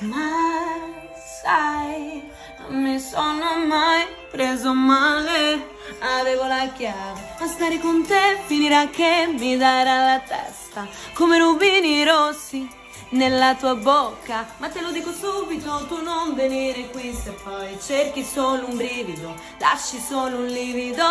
Ma sai, non mi sono mai preso male. Avevo la chiave, ma stare con te finirà che mi darà la testa come rubini rossi nella tua bocca. Ma te lo dico subito, tu non venire qui se poi cerchi solo un brivido, lasci solo un livido.